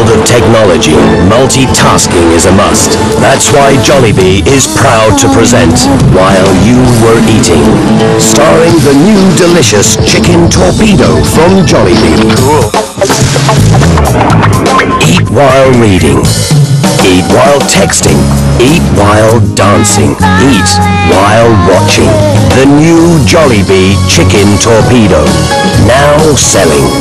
world of technology, multitasking is a must. That's why Jollibee is proud to present While You Were Eating, starring the new delicious chicken torpedo from Jollibee. Cool. Eat while reading. Eat while texting. Eat while dancing. Eat while watching. The new Jollibee Chicken Torpedo. Now selling.